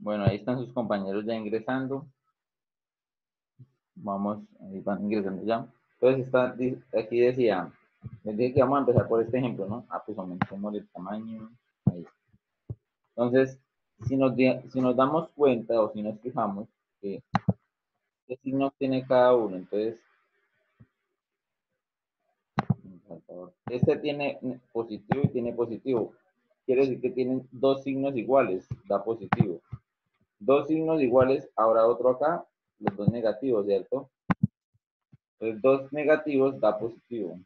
Bueno, ahí están sus compañeros ya ingresando. Vamos, ahí van ingresando ya. Entonces, está, aquí decía, les dije que vamos a empezar por este ejemplo, ¿no? Ah, pues aumentemos el tamaño. Ahí. Entonces, si nos, si nos damos cuenta o si nos fijamos que qué signos tiene cada uno, entonces este tiene positivo y tiene positivo. Quiere decir que tienen dos signos iguales, da positivo. Dos signos iguales, ahora otro acá, los dos negativos, ¿cierto? Entonces, dos negativos da positivo.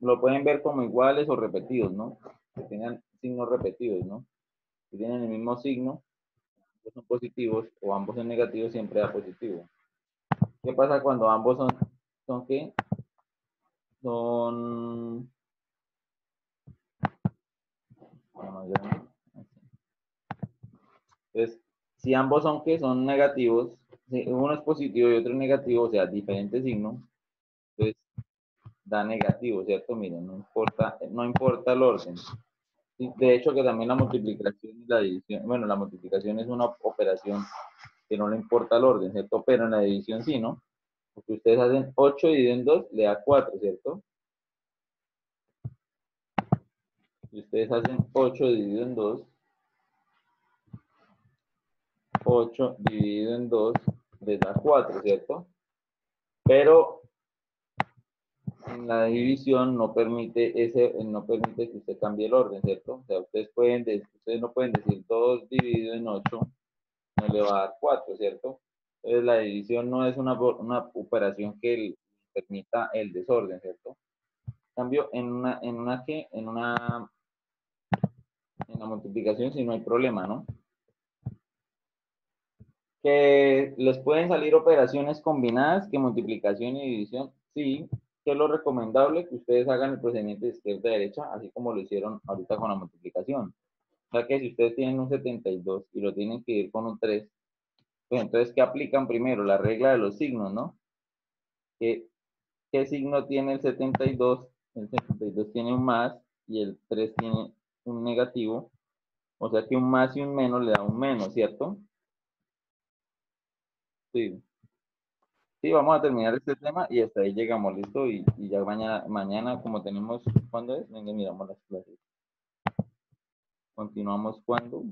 Lo pueden ver como iguales o repetidos, ¿no? Que tengan signos repetidos, ¿no? Si tienen el mismo signo, ambos son positivos o ambos son negativos, siempre da positivo. ¿Qué pasa cuando ambos son, son qué? Son... Entonces, si ambos son que son negativos, si uno es positivo y otro es negativo, o sea, diferente signo, entonces da negativo, ¿cierto? Miren, no importa, no importa el orden. De hecho, que también la multiplicación y la división, bueno, la multiplicación es una operación que no le importa el orden, ¿cierto? Pero en la división sí, ¿no? Porque ustedes hacen 8 dividido en 2, le da 4, ¿cierto? Y ustedes hacen 8 dividido en 2, 8 dividido en 2 les da 4, ¿cierto? Pero la división no permite ese no permite que usted cambie el orden, ¿cierto? O sea, ustedes pueden ustedes no pueden decir 2 dividido en 8 no le va a dar 4, ¿cierto? Entonces la división no es una, una operación que permita el desorden, ¿cierto? Cambio, en una, en una que, en una, en la multiplicación sí no hay problema, ¿no? Que les pueden salir operaciones combinadas, que multiplicación y división, sí, que es lo recomendable que ustedes hagan el procedimiento de izquierda a derecha, así como lo hicieron ahorita con la multiplicación. O sea que si ustedes tienen un 72 y lo tienen que ir con un 3, pues entonces, ¿qué aplican primero? La regla de los signos, ¿no? ¿Qué, qué signo tiene el 72? El 72 tiene un más y el 3 tiene un negativo. O sea que un más y un menos le da un menos, ¿cierto? Sí. Sí, vamos a terminar este tema y hasta ahí llegamos, listo. Y, ya mañana, mañana, como tenemos, ¿cuándo es? Venga, miramos las clases. Continuamos cuando.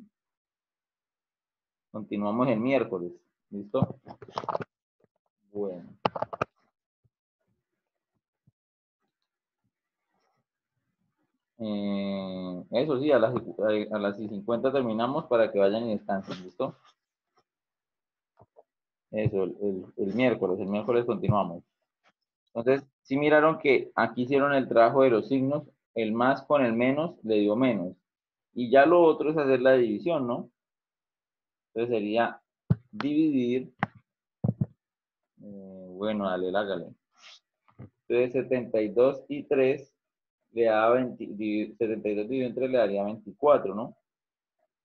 Continuamos el miércoles. ¿Listo? Bueno. Eh, eso sí, a las, a las 50 terminamos para que vayan y descansen, ¿listo? Eso, el, miércoles, el miércoles continuamos. Entonces, si miraron que aquí hicieron el trabajo de los signos, el más con el menos le dio menos. Y ya lo otro es hacer la división, ¿no? Entonces sería dividir. Eh, bueno, dale, hágale. Entonces 72 y 3 le da 20, 72 dividido entre le daría 24, ¿no?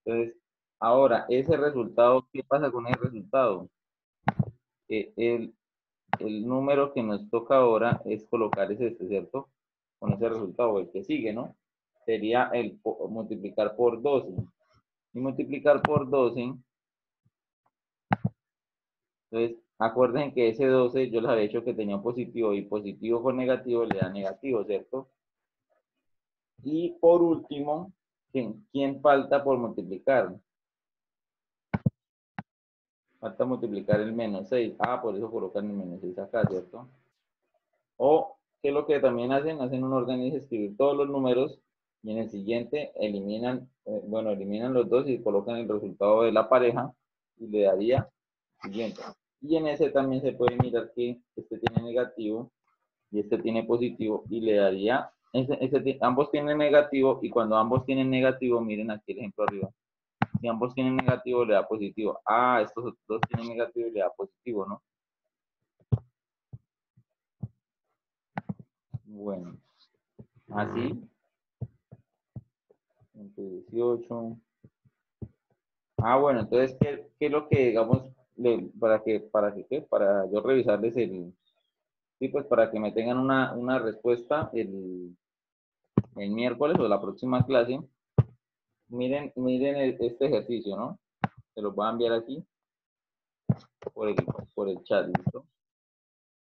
Entonces, ahora, ese resultado, ¿qué pasa con ese resultado? El, el, número que nos toca ahora es colocar ese, este, ¿cierto? Con ese resultado, el que sigue, ¿no? Sería el multiplicar por 12. Y multiplicar por 12. Entonces, acuerden que ese 12 yo les había dicho que tenía positivo y positivo con negativo le da negativo, ¿cierto? Y por último, ¿quién, quién falta por multiplicar? Falta multiplicar el menos 6. Ah, por eso colocan el menos 6 acá, ¿cierto? O, ¿qué es lo que también hacen? Hacen un orden y escribir todos los números y en el siguiente eliminan, eh, bueno, eliminan los dos y colocan el resultado de la pareja y le daría siguiente. Y en ese también se puede mirar que este tiene negativo y este tiene positivo y le daría, ambos tienen negativo y cuando ambos tienen negativo, miren aquí el ejemplo arriba, si ambos tienen negativo, le da positivo. Ah, estos dos tienen negativo y le da positivo, ¿no? Bueno, así. 18. Ah, bueno, entonces, ¿qué, es lo que, digamos, para que, para ¿qué? Para yo revisarles el, sí, pues para que me tengan una, una respuesta el, el miércoles o la próxima clase, miren, miren este ejercicio, ¿no? se los voy a enviar aquí por el, por el chat, ¿listo?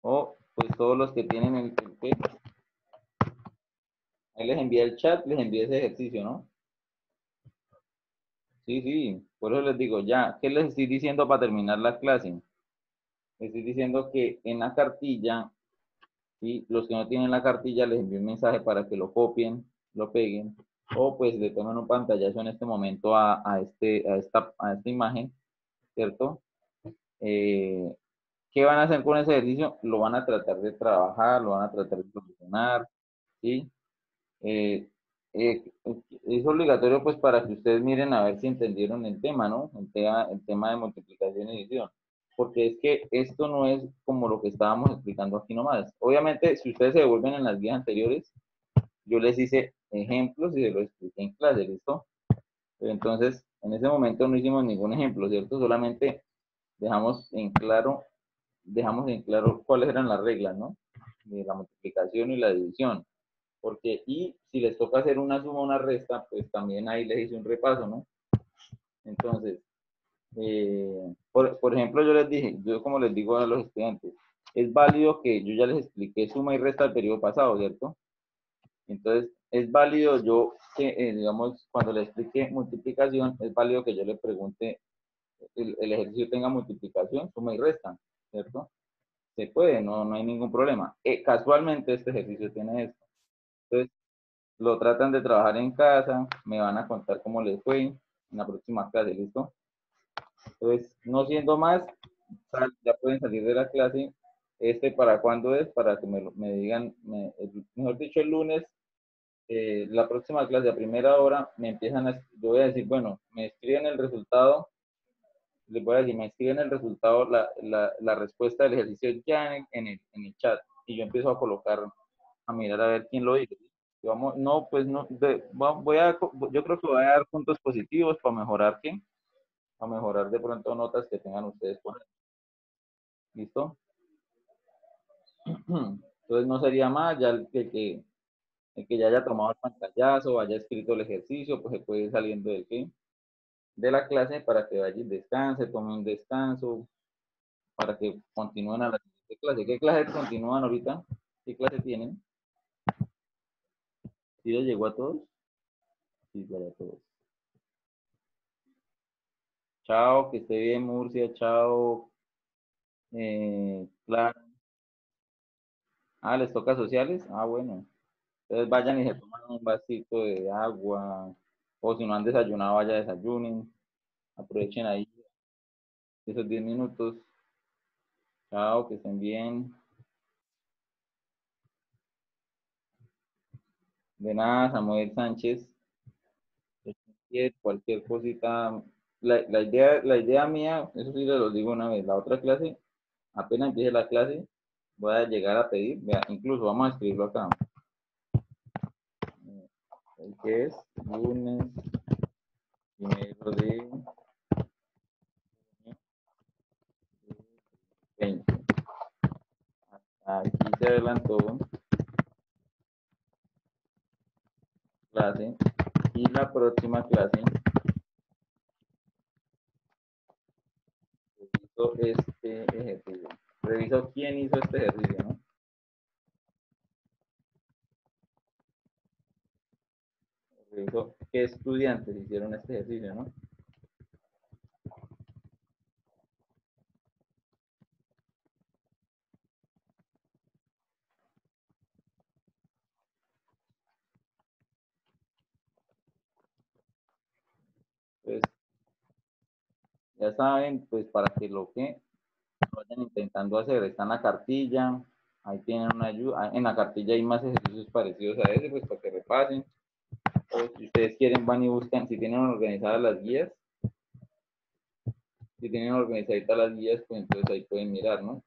O pues todos los que tienen el, el ahí les envié el chat, les envié ese ejercicio, ¿no? Sí, sí, por eso les digo, ya, ¿qué les estoy diciendo para terminar la clase? Les estoy diciendo que en la cartilla, ¿sí? los que no tienen la cartilla, les envío un mensaje para que lo copien, lo peguen, o pues le tomen un pantallazo en este momento a, este, a, esta, a esta imagen, ¿cierto? Eh, ¿Qué van a hacer con ese ejercicio? Lo van a tratar de trabajar, lo van a tratar de solucionar, ¿sí? Eh, eh, es obligatorio pues para que ustedes miren a ver si entendieron el tema, ¿no? El tema, el tema de multiplicación y división. Porque es que esto no es como lo que estábamos explicando aquí nomás. Obviamente, si ustedes se devuelven en las guías anteriores, yo les hice ejemplos y se lo expliqué en clase, ¿listo? Pero entonces, en ese momento no hicimos ningún ejemplo, ¿cierto? Solamente dejamos en claro, dejamos en claro cuáles eran las reglas, ¿no? De la multiplicación y la división. Porque, y si les toca hacer una suma o una resta, pues también ahí les hice un repaso, ¿no? Entonces, eh, por, por, ejemplo, yo les dije, yo como les digo a los estudiantes, es válido que yo ya les expliqué suma y resta del periodo pasado, ¿cierto? Entonces, es válido yo que, eh, digamos, cuando le explique multiplicación, es válido que yo le pregunte, el, el, ejercicio tenga multiplicación, suma y resta, ¿cierto? Se puede, no, no hay ningún problema. Eh, casualmente este ejercicio tiene esto. Entonces, lo tratan de trabajar en casa, me van a contar cómo les fue en la próxima clase, ¿listo? Entonces, no siendo más, ya pueden salir de la clase. Este, ¿para cuándo es? Para que me, me digan, mejor dicho, el lunes eh, la próxima clase a primera hora me empiezan a, yo voy a decir, bueno, me escriben el resultado, les voy a decir, me escriben el resultado, la, la, la respuesta del ejercicio ya en, el, en, el, chat y yo empiezo a colocar, a mirar a ver quién lo dice. Vamos, no, pues no, voy a, yo creo que voy a dar puntos positivos para mejorar, ¿qué? Para mejorar de pronto notas que tengan ustedes por ¿Listo? Entonces no sería más, ya el que el que ya haya tomado el pantallazo, haya escrito el ejercicio, pues se puede ir saliendo del de la clase para que vaya y descanse, tome un descanso, para que continúen a la siguiente clase. ¿Qué clase continúan ahorita? ¿Qué clase tienen? ¿Sí les llegó a todos? Sí, para todos. Chao, que esté bien, Murcia, chao. Eh. Ah, ¿les toca sociales? Ah, bueno. Entonces vayan y se toman un vasito de agua, o si no han desayunado, vaya desayunen, aprovechen ahí esos 10 minutos. Chao, que estén bien. De nada, Samuel Sánchez. Cualquier cosita. La, la, idea, la idea mía, eso sí les lo digo una vez, la otra clase, apenas empiece la clase, voy a llegar a pedir, incluso vamos a escribirlo acá que es lunes primero de 20. Aquí se adelantó clase y la próxima clase reviso este ejercicio. Reviso quién hizo este ejercicio, ¿no? Qué estudiantes hicieron este ejercicio, ¿no? Pues, ya saben, pues para que lo que vayan intentando hacer, está en la cartilla, ahí tienen una ayuda, en la cartilla hay más ejercicios parecidos a ese, pues para que repasen si ustedes quieren van y buscan, si tienen organizadas las guías, si tienen organizadas las guías, pues entonces ahí pueden mirar, ¿no?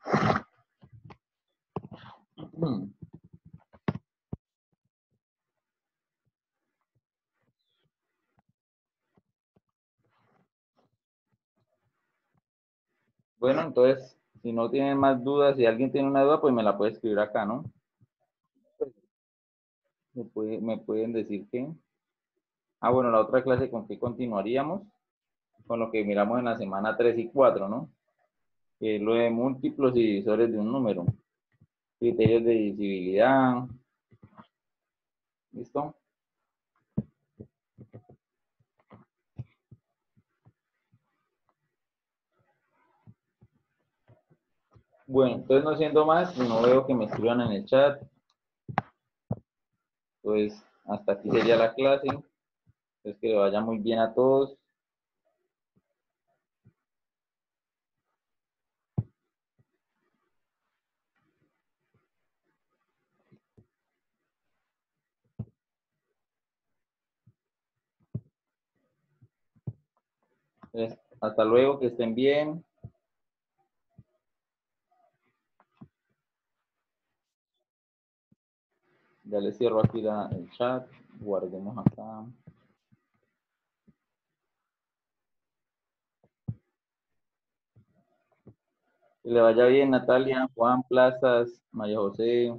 Bueno, entonces, si no tienen más dudas, si alguien tiene una duda, pues me la puede escribir acá, ¿no? Me, me pueden decir que... Ah, bueno, la otra clase con qué continuaríamos. con lo que miramos en la semana 3 y 4, ¿no? Que es lo de múltiplos y divisores de un número. Criterios de divisibilidad. ¿Listo? Bueno, entonces no siendo más, no veo que me escriban en el chat. Pues hasta aquí sería la clase. Entonces que vaya muy bien a todos. hasta luego, que estén bien. Ya le cierro aquí el chat. Guardemos acá. Que le vaya bien, Natalia, Juan, Plazas, María José,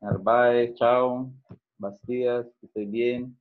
Narváez, chao, Bastidas, que bien.